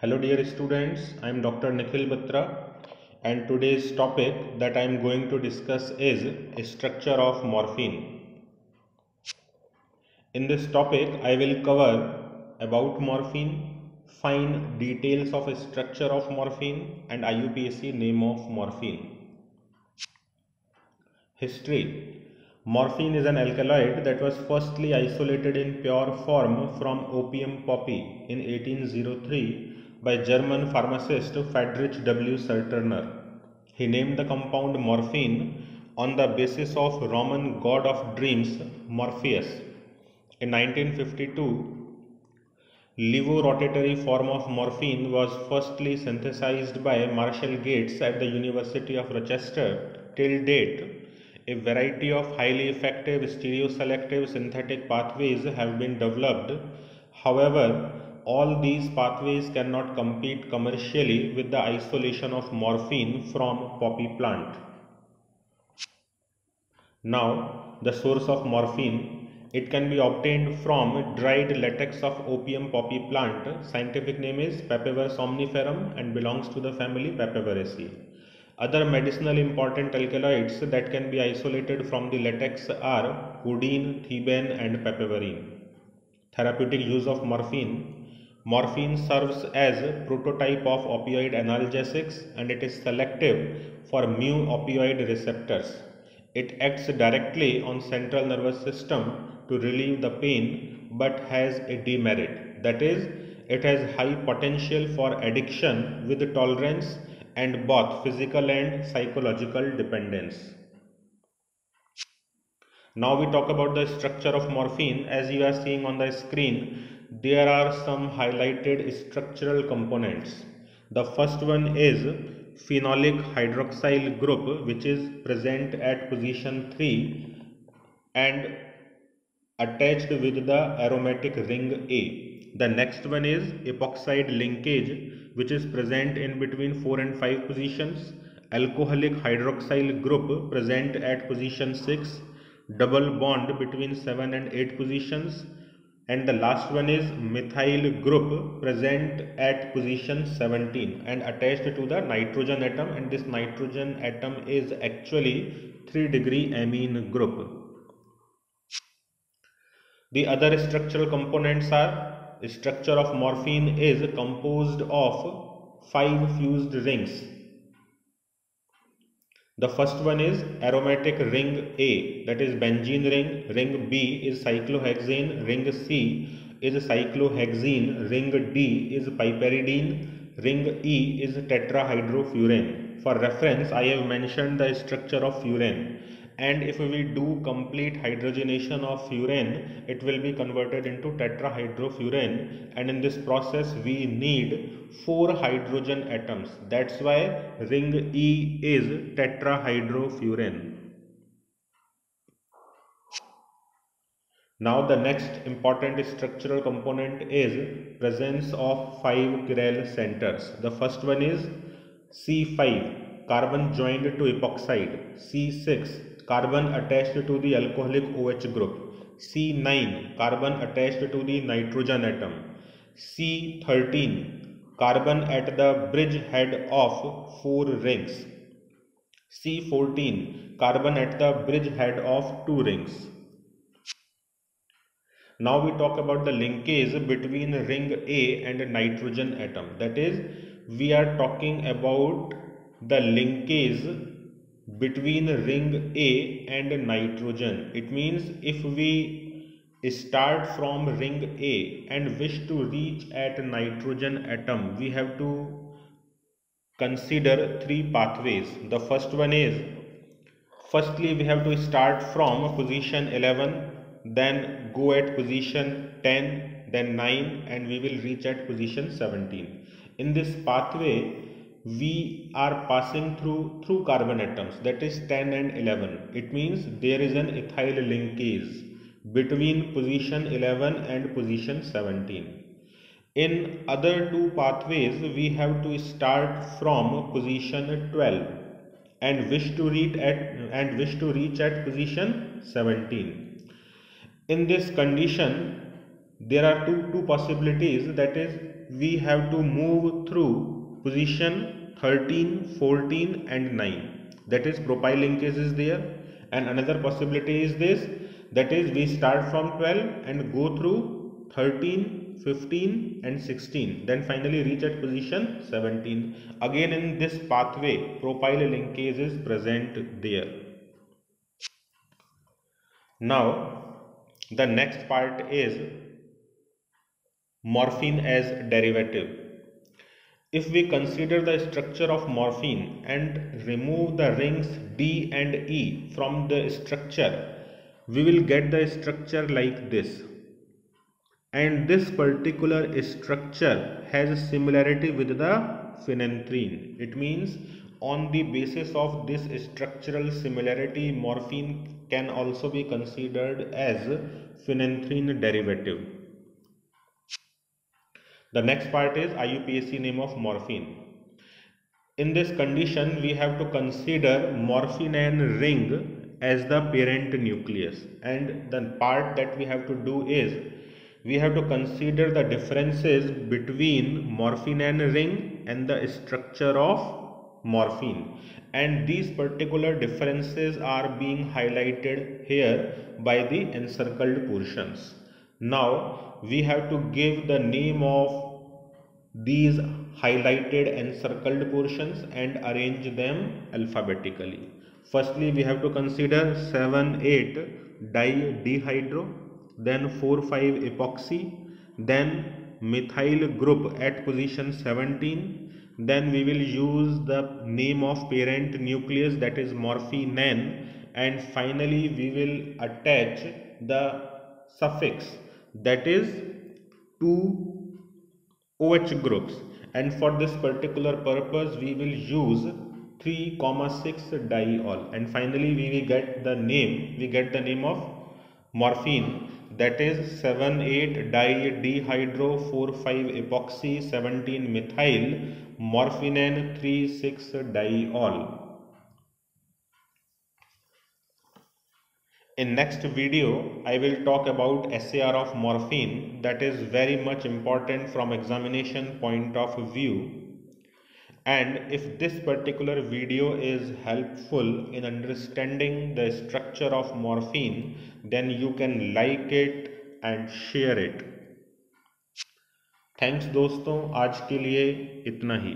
Hello dear students, I am Dr. Nikhil Batra and today's topic that I am going to discuss is structure of morphine. In this topic I will cover about morphine, fine details of structure of morphine and IUPAC name of morphine. History Morphine is an alkaloid that was firstly isolated in pure form from opium poppy in 1803 by German pharmacist Friedrich W. Serturner. He named the compound morphine on the basis of Roman god of dreams Morpheus. In 1952, levorotatory form of morphine was firstly synthesized by Marshall Gates at the University of Rochester. Till date, a variety of highly effective stereoselective synthetic pathways have been developed. However, all these pathways cannot compete commercially with the isolation of morphine from poppy plant. Now, the source of morphine, it can be obtained from dried latex of opium poppy plant. Scientific name is Papaver somniferum and belongs to the family Papaveraceae. Other medicinal important alkaloids that can be isolated from the latex are codeine, thebaine and papaverine. Therapeutic use of morphine Morphine serves as a prototype of opioid analgesics and it is selective for mu opioid receptors. It acts directly on central nervous system to relieve the pain but has a demerit. That is, it has high potential for addiction with tolerance and both physical and psychological dependence. Now we talk about the structure of morphine as you are seeing on the screen there are some highlighted structural components. The first one is phenolic hydroxyl group which is present at position 3 and attached with the aromatic ring A. The next one is epoxide linkage which is present in between 4 and 5 positions. Alcoholic hydroxyl group present at position 6. Double bond between 7 and 8 positions and the last one is methyl group present at position 17 and attached to the nitrogen atom and this nitrogen atom is actually 3 degree amine group. The other structural components are structure of morphine is composed of 5 fused rings the first one is aromatic ring A that is benzene ring, ring B is cyclohexane, ring C is cyclohexene, ring D is piperidine, ring E is tetrahydrofuran. For reference, I have mentioned the structure of furan and if we do complete hydrogenation of furan it will be converted into tetrahydrofuran and in this process we need four hydrogen atoms. That's why ring E is tetrahydrofuran now the next important structural component is presence of five chiral centers. The first one is C5 carbon joined to epoxide C6 carbon attached to the alcoholic O H group C nine carbon attached to the nitrogen atom C thirteen carbon at the bridge head of four rings C fourteen carbon at the bridge head of two rings now we talk about the linkage between ring A and nitrogen atom that is we are talking about the linkage between ring A and nitrogen. It means if we start from ring A and wish to reach at nitrogen atom, we have to consider three pathways. The first one is firstly we have to start from position 11 then go at position 10 then 9 and we will reach at position 17 in this pathway we are passing through through carbon atoms that is 10 and 11 it means there is an ethyl linkage between position 11 and position 17 in other two pathways we have to start from position 12 and wish to reach at and wish to reach at position 17 in this condition there are two two possibilities that is we have to move through position 13 14 and 9 that is propyl linkage is there. And another possibility is this that is we start from 12 and go through 13 15 and 16 then finally reach at position 17 again in this pathway propyl linkage is present there. Now the next part is morphine as derivative. If we consider the structure of morphine and remove the rings D and E from the structure, we will get the structure like this. And this particular structure has a similarity with the phenanthrene. It means on the basis of this structural similarity, morphine can also be considered as phenanthrene derivative. The next part is IUPAC name of morphine. In this condition, we have to consider morphinan ring as the parent nucleus. And the part that we have to do is we have to consider the differences between morphinan ring and the structure of morphine and these particular differences are being highlighted here by the encircled portions. Now we have to give the name of these highlighted and circled portions and arrange them alphabetically. Firstly, we have to consider 7-8 dihydro, then 4-5 epoxy, then methyl group at position 17. Then we will use the name of parent nucleus that is morphinan and finally we will attach the suffix that is 2 OH groups. And for this particular purpose we will use 3 comma 6 diol. And finally we will get the name. We get the name of morphine. That is 7 8 dihydro 4 5 epoxy 17 methyl morphinan 3 6 diol In next video, I will talk about SAR of morphine that is very much important from examination point of view. And if this particular video is helpful in understanding the structure of morphine, then you can like it and share it. Thanks दोस्तों आज के लिए इतना ही